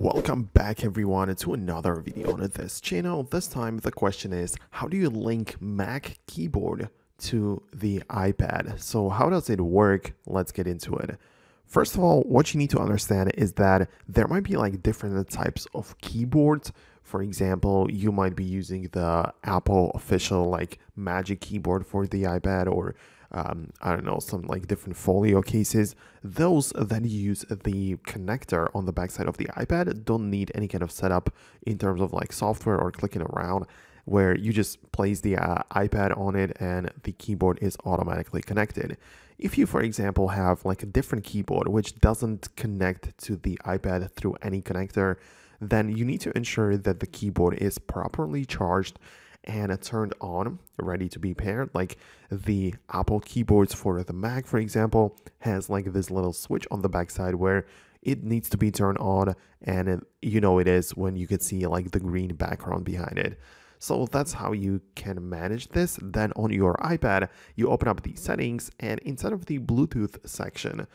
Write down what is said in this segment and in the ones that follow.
Welcome back everyone to another video on this channel. This time the question is how do you link Mac keyboard to the iPad? So how does it work? Let's get into it. First of all, what you need to understand is that there might be like different types of keyboards. For example, you might be using the Apple official like Magic keyboard for the iPad or um, I don't know, some like different folio cases. Those that use the connector on the backside of the iPad don't need any kind of setup in terms of like software or clicking around where you just place the uh, iPad on it and the keyboard is automatically connected. If you, for example, have like a different keyboard which doesn't connect to the iPad through any connector, then you need to ensure that the keyboard is properly charged and turned on, ready to be paired. Like the Apple keyboards for the Mac, for example, has like this little switch on the backside where it needs to be turned on, and it, you know it is when you can see like the green background behind it. So that's how you can manage this. Then on your iPad, you open up the settings, and instead of the Bluetooth section,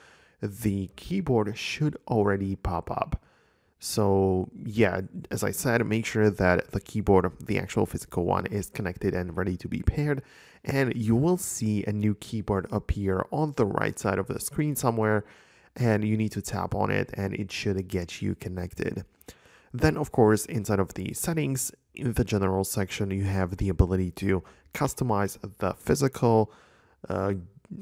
the keyboard should already pop up. So yeah, as I said, make sure that the keyboard, the actual physical one, is connected and ready to be paired. And you will see a new keyboard appear on the right side of the screen somewhere. And you need to tap on it and it should get you connected. Then of course, inside of the settings, in the general section, you have the ability to customize the physical uh,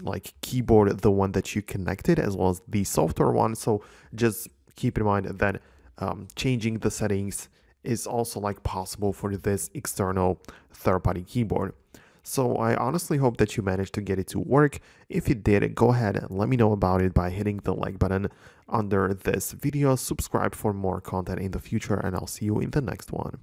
like keyboard, the one that you connected, as well as the software one. So just keep in mind that um, changing the settings is also like possible for this external third-party keyboard. So I honestly hope that you managed to get it to work. If you did, go ahead and let me know about it by hitting the like button under this video. Subscribe for more content in the future and I'll see you in the next one.